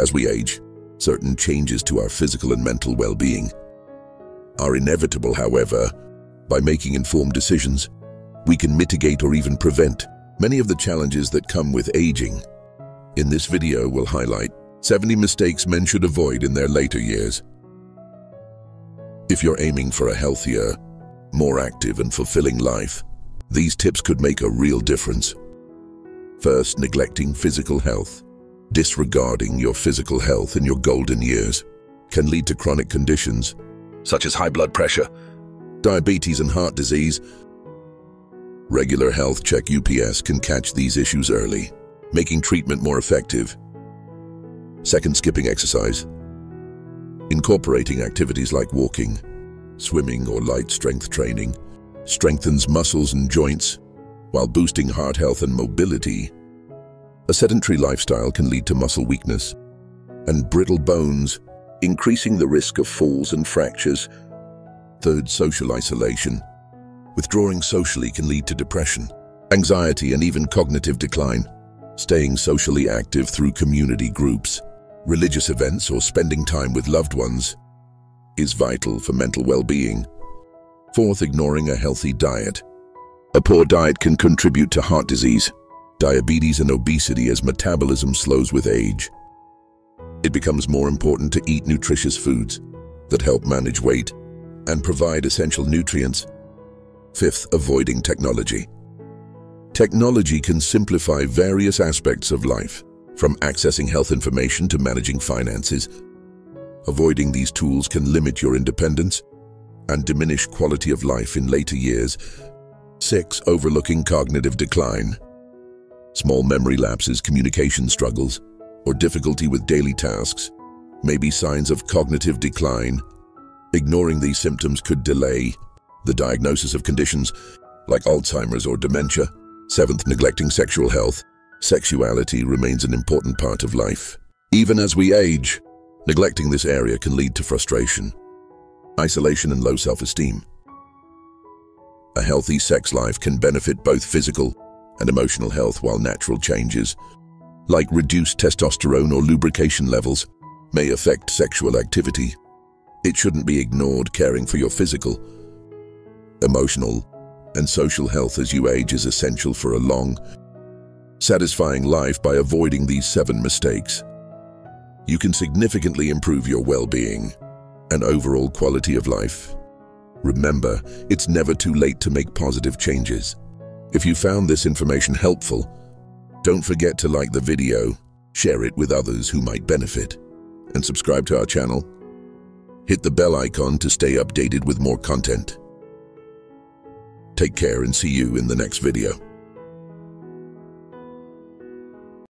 As we age, certain changes to our physical and mental well-being are inevitable, however. By making informed decisions, we can mitigate or even prevent many of the challenges that come with aging. In this video, we'll highlight 70 mistakes men should avoid in their later years. If you're aiming for a healthier, more active and fulfilling life, these tips could make a real difference. First, neglecting physical health. Disregarding your physical health in your golden years can lead to chronic conditions such as high blood pressure, diabetes and heart disease. Regular health check UPS can catch these issues early, making treatment more effective. Second, skipping exercise. Incorporating activities like walking, swimming or light strength training strengthens muscles and joints while boosting heart health and mobility. A sedentary lifestyle can lead to muscle weakness and brittle bones, increasing the risk of falls and fractures. Third, social isolation. Withdrawing socially can lead to depression, anxiety, and even cognitive decline. Staying socially active through community groups, religious events, or spending time with loved ones is vital for mental well-being. Fourth, ignoring a healthy diet. A poor diet can contribute to heart disease, diabetes and obesity as metabolism slows with age. It becomes more important to eat nutritious foods that help manage weight and provide essential nutrients. Fifth, avoiding technology. Technology can simplify various aspects of life, from accessing health information to managing finances. Avoiding these tools can limit your independence and diminish quality of life in later years. 6. Overlooking cognitive decline small memory lapses, communication struggles, or difficulty with daily tasks may be signs of cognitive decline. Ignoring these symptoms could delay the diagnosis of conditions like Alzheimer's or dementia. Seventh, neglecting sexual health. Sexuality remains an important part of life. Even as we age, neglecting this area can lead to frustration, isolation and low self-esteem. A healthy sex life can benefit both physical and emotional health while natural changes, like reduced testosterone or lubrication levels, may affect sexual activity. It shouldn't be ignored caring for your physical, emotional, and social health as you age is essential for a long, satisfying life by avoiding these seven mistakes. You can significantly improve your well-being and overall quality of life. Remember, it's never too late to make positive changes. If you found this information helpful, don't forget to like the video, share it with others who might benefit, and subscribe to our channel. Hit the bell icon to stay updated with more content. Take care and see you in the next video.